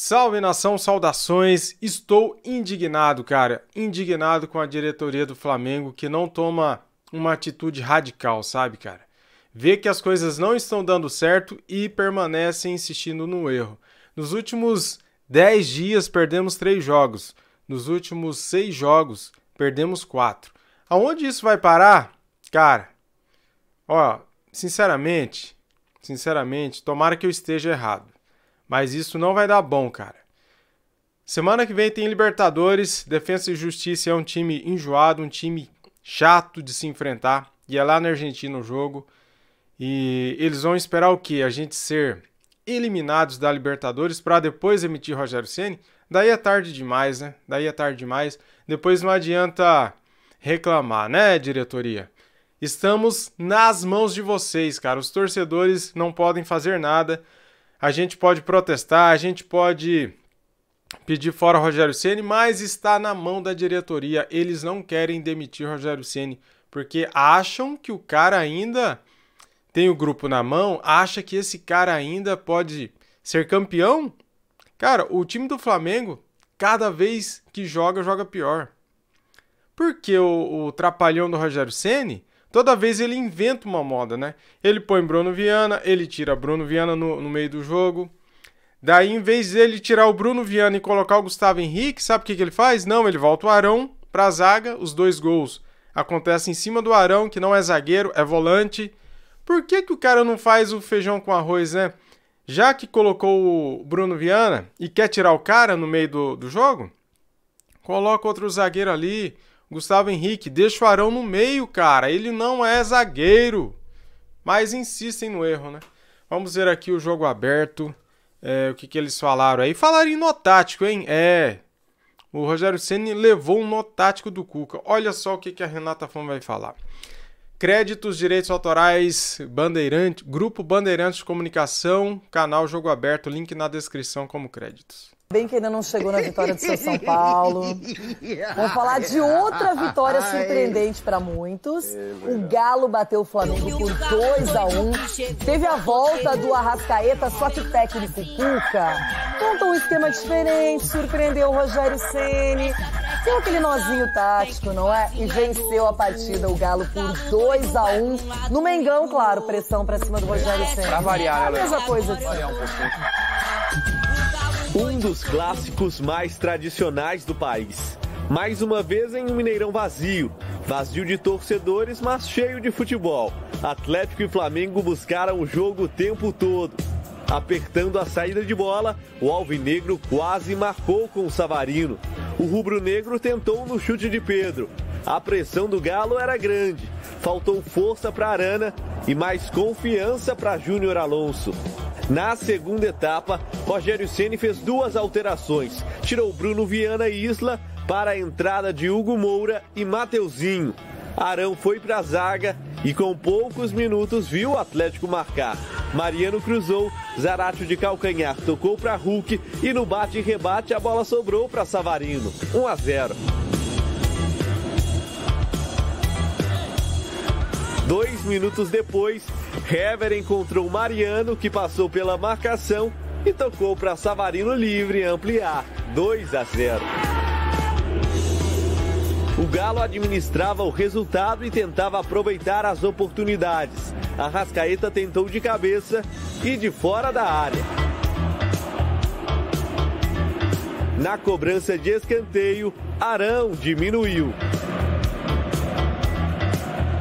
Salve nação, saudações. Estou indignado, cara, indignado com a diretoria do Flamengo que não toma uma atitude radical, sabe, cara? Vê que as coisas não estão dando certo e permanece insistindo no erro. Nos últimos 10 dias perdemos 3 jogos. Nos últimos 6 jogos perdemos 4. Aonde isso vai parar? Cara, ó, sinceramente, sinceramente, tomara que eu esteja errado. Mas isso não vai dar bom, cara. Semana que vem tem Libertadores. Defesa e Justiça é um time enjoado, um time chato de se enfrentar. E é lá na Argentina o jogo. E eles vão esperar o quê? A gente ser eliminados da Libertadores para depois emitir Rogério Ceni? Daí é tarde demais, né? Daí é tarde demais. Depois não adianta reclamar, né, diretoria? Estamos nas mãos de vocês, cara. Os torcedores não podem fazer nada a gente pode protestar, a gente pode pedir fora Rogério Ceni, mas está na mão da diretoria. Eles não querem demitir Rogério Ceni porque acham que o cara ainda tem o grupo na mão, acha que esse cara ainda pode ser campeão. Cara, o time do Flamengo, cada vez que joga, joga pior. Porque o, o trapalhão do Rogério Ceni Toda vez ele inventa uma moda, né? Ele põe Bruno Viana, ele tira Bruno Viana no, no meio do jogo. Daí, em vez dele tirar o Bruno Viana e colocar o Gustavo Henrique, sabe o que, que ele faz? Não, ele volta o Arão para a zaga, os dois gols acontecem em cima do Arão, que não é zagueiro, é volante. Por que, que o cara não faz o feijão com arroz, né? Já que colocou o Bruno Viana e quer tirar o cara no meio do, do jogo, coloca outro zagueiro ali, Gustavo Henrique, deixa o Arão no meio, cara. Ele não é zagueiro. Mas insistem no erro, né? Vamos ver aqui o jogo aberto. É, o que, que eles falaram aí? Falaram em nó tático, hein? É. O Rogério Ceni levou um nó tático do Cuca. Olha só o que, que a Renata Fã vai falar. Créditos, direitos autorais, Bandeirante, Grupo Bandeirantes de Comunicação, canal Jogo Aberto, link na descrição como créditos. Bem que ainda não chegou na vitória do seu São Paulo. Vamos falar de outra vitória surpreendente para muitos. O Galo bateu o Flamengo por 2 a 1 Teve a volta do Arrascaeta, só que técnico Cuca montou um esquema diferente, surpreendeu o Rogério Ceni. Tem aquele nozinho tático, não é? E venceu a partida o Galo por 2 a 1 No Mengão, claro, pressão para cima do Rogério Ceni. Pra variar, né? A mesma coisa de sempre. Um dos clássicos mais tradicionais do país. Mais uma vez em um Mineirão vazio. Vazio de torcedores, mas cheio de futebol. Atlético e Flamengo buscaram o jogo o tempo todo. Apertando a saída de bola, o Alvinegro quase marcou com o Savarino. O rubro-negro tentou no chute de Pedro. A pressão do Galo era grande. Faltou força para Arana e mais confiança para Júnior Alonso. Na segunda etapa, Rogério Ceni fez duas alterações. Tirou Bruno Viana e Isla para a entrada de Hugo Moura e Mateuzinho. Arão foi para a zaga e com poucos minutos viu o Atlético marcar. Mariano cruzou, Zaratio de calcanhar tocou para Hulk e no bate rebate a bola sobrou para Savarino. 1 a 0. Dois minutos depois, Hever encontrou Mariano, que passou pela marcação e tocou para Savarino livre ampliar 2 a 0. O Galo administrava o resultado e tentava aproveitar as oportunidades. A Rascaeta tentou de cabeça e de fora da área. Na cobrança de escanteio, Arão diminuiu.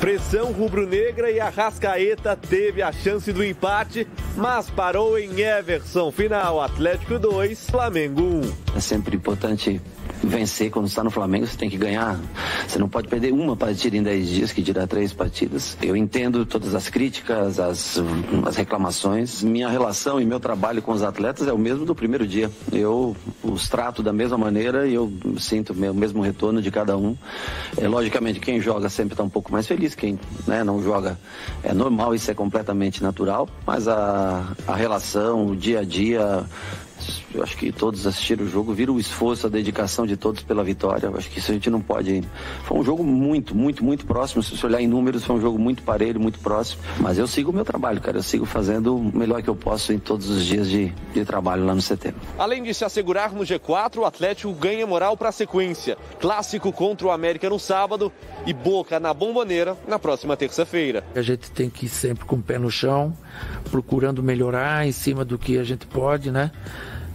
Pressão rubro-negra e a Rascaeta teve a chance do empate, mas parou em Everson. Final Atlético 2, Flamengo 1. É sempre importante vencer quando está no Flamengo, você tem que ganhar. Você não pode perder uma partida em 10 dias, que dirá três partidas. Eu entendo todas as críticas, as, as reclamações. Minha relação e meu trabalho com os atletas é o mesmo do primeiro dia. Eu os trato da mesma maneira e eu sinto o mesmo retorno de cada um. É, logicamente, quem joga sempre está um pouco mais feliz, quem né, não joga é normal, isso é completamente natural, mas a, a relação, o dia a dia, Eu acho que todos assistiram o jogo, viram o esforço, a dedicação de todos pela vitória. Eu acho que isso a gente não pode. Foi um jogo muito, muito, muito próximo. Se você olhar em números, foi um jogo muito parelho, muito próximo. Mas eu sigo o meu trabalho, cara. Eu sigo fazendo o melhor que eu posso em todos os dias de, de trabalho lá no CT. Além de se assegurar no G4, o Atlético ganha moral para a sequência. Clássico contra o América no sábado e Boca na Bomboneira na próxima terça-feira. A gente tem que ir sempre com o pé no chão, procurando melhorar em cima do que a gente pode, né?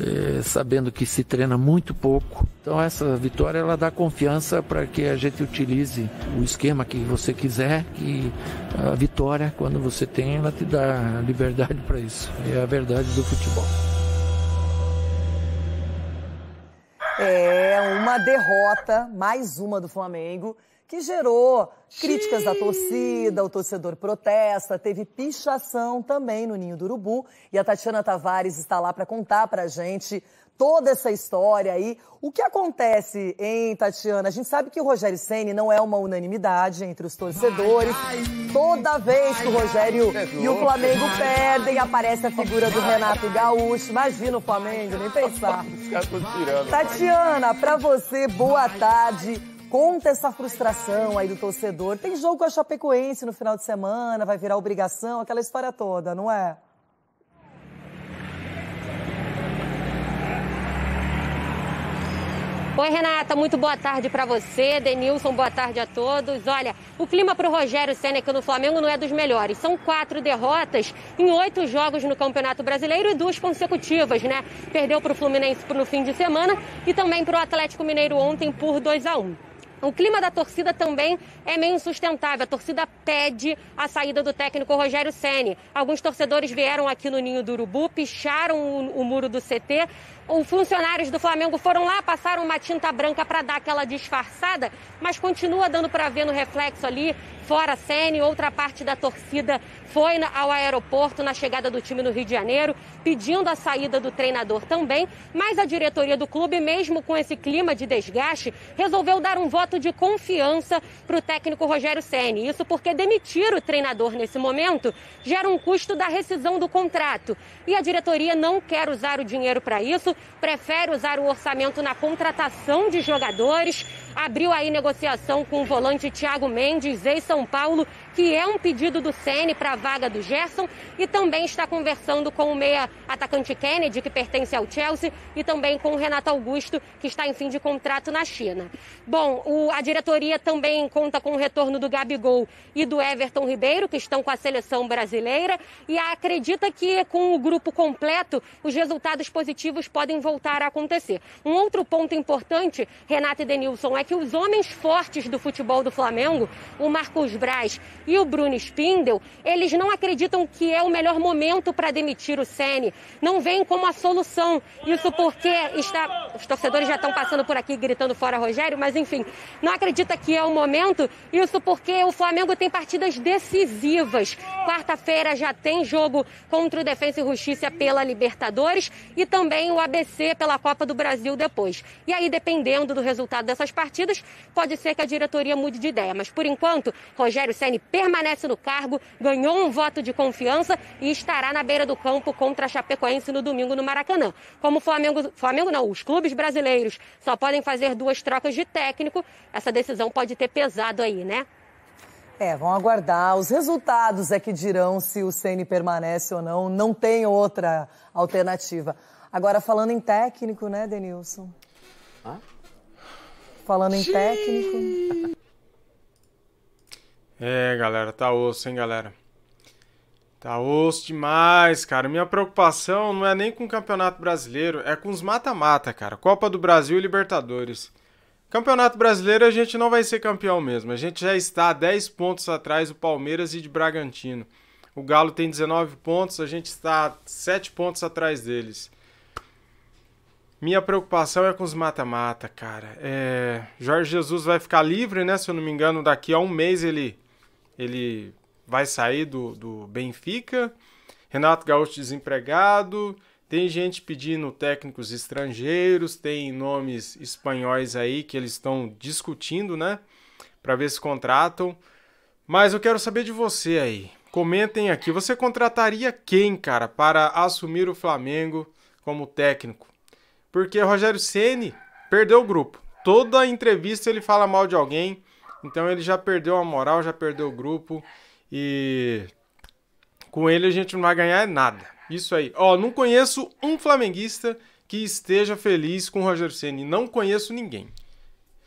É, sabendo que se treina muito pouco. Então essa vitória ela dá confiança para que a gente utilize o esquema que você quiser, que a vitória, quando você tem, ela te dá liberdade para isso. É a verdade do futebol. É uma derrota, mais uma do Flamengo que gerou críticas da torcida, o torcedor protesta, teve pichação também no Ninho do Urubu. E a Tatiana Tavares está lá para contar para a gente toda essa história aí. O que acontece, hein, Tatiana? A gente sabe que o Rogério Ceni não é uma unanimidade entre os torcedores. Toda vez que o Rogério e o Flamengo perdem, aparece a figura do Renato Gaúcho. Imagina o Flamengo, nem pensar. Tatiana, para você, boa tarde. Conta essa frustração aí do torcedor. Tem jogo com a Chapecoense no final de semana, vai virar obrigação, aquela história toda, não é? Oi, Renata, muito boa tarde para você. Denilson, boa tarde a todos. Olha, o clima para o Rogério Senna no Flamengo não é dos melhores. São quatro derrotas em oito jogos no Campeonato Brasileiro e duas consecutivas, né? Perdeu para o Fluminense no fim de semana e também para o Atlético Mineiro ontem por 2 a 1 o clima da torcida também é meio insustentável. A torcida pede a saída do técnico Rogério Ceni. Alguns torcedores vieram aqui no Ninho do Urubu, picharam o, o muro do CT. Os funcionários do Flamengo foram lá, passaram uma tinta branca para dar aquela disfarçada, mas continua dando para ver no reflexo ali, fora Ceni, outra parte da torcida foi ao aeroporto na chegada do time no Rio de Janeiro, pedindo a saída do treinador também, mas a diretoria do clube, mesmo com esse clima de desgaste, resolveu dar um voto de confiança para o técnico Rogério Ceni. Isso porque demitir o treinador nesse momento gera um custo da rescisão do contrato. E a diretoria não quer usar o dinheiro para isso, prefere usar o orçamento na contratação de jogadores. Abriu aí negociação com o volante Thiago Mendes, ex-São Paulo, que é um pedido do Ceni para a vaga do Gerson, e também está conversando com o meia atacante Kennedy, que pertence ao Chelsea, e também com o Renato Augusto, que está em fim de contrato na China. Bom, o, a diretoria também conta com o retorno do Gabigol e do Everton Ribeiro, que estão com a seleção brasileira, e acredita que com o grupo completo os resultados positivos podem voltar a acontecer. Um outro ponto importante, Renato e Denilson, é que os homens fortes do futebol do Flamengo, o Marcos Braz e o Bruno Spindel, eles não acreditam que é o melhor momento para demitir o Sene. Não veem como a solução. Isso porque está. Os torcedores já estão passando por aqui gritando fora Rogério, mas enfim, não acredita que é o momento. Isso porque o Flamengo tem partidas decisivas. Quarta-feira já tem jogo contra o Defensa e Justiça pela Libertadores e também o ABC pela Copa do Brasil depois. E aí, dependendo do resultado dessas partidas, pode ser que a diretoria mude de ideia. Mas por enquanto, Rogério Ceni permanece no cargo, ganhou um voto de confiança e estará na beira do campo contra a Chapecoense no domingo no Maracanã. Como o Flamengo, Flamengo não, os clubes brasileiros só podem fazer duas trocas de técnico, essa decisão pode ter pesado aí, né? É, vão aguardar. Os resultados é que dirão se o Ceni permanece ou não. Não tem outra alternativa. Agora, falando em técnico, né, Denilson? Ah? Falando em técnico. É, galera, tá osso, hein, galera? Tá osso demais, cara. Minha preocupação não é nem com o Campeonato Brasileiro, é com os mata-mata, cara. Copa do Brasil e Libertadores. Campeonato Brasileiro a gente não vai ser campeão mesmo. A gente já está 10 pontos atrás do Palmeiras e de Bragantino. O Galo tem 19 pontos, a gente está 7 pontos atrás deles. Minha preocupação é com os mata-mata, cara. É... Jorge Jesus vai ficar livre, né? Se eu não me engano, daqui a um mês ele ele vai sair do, do Benfica. Renato Gaúcho desempregado. Tem gente pedindo técnicos estrangeiros, tem nomes espanhóis aí que eles estão discutindo, né? Para ver se contratam. Mas eu quero saber de você aí. Comentem aqui. Você contrataria quem, cara, para assumir o Flamengo como técnico? Porque Rogério Ceni perdeu o grupo. Toda entrevista ele fala mal de alguém, então ele já perdeu a moral, já perdeu o grupo e com ele a gente não vai ganhar nada. Isso aí. Ó, não conheço um flamenguista que esteja feliz com o Rogério Ceni, não conheço ninguém.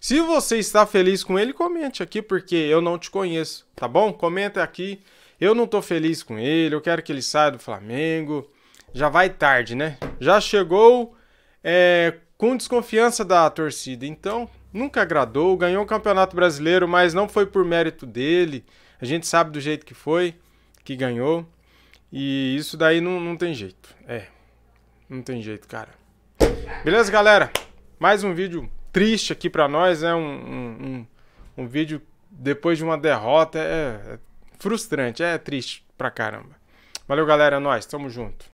Se você está feliz com ele, comente aqui porque eu não te conheço, tá bom? Comenta aqui. Eu não tô feliz com ele, eu quero que ele saia do Flamengo. Já vai tarde, né? Já chegou é, com desconfiança da torcida. Então, nunca agradou. Ganhou o Campeonato Brasileiro, mas não foi por mérito dele. A gente sabe do jeito que foi, que ganhou. E isso daí não, não tem jeito. É, não tem jeito, cara. Beleza, galera? Mais um vídeo triste aqui pra nós. É um, um, um, um vídeo depois de uma derrota. É, é frustrante, é triste pra caramba. Valeu, galera. É nóis. Tamo junto.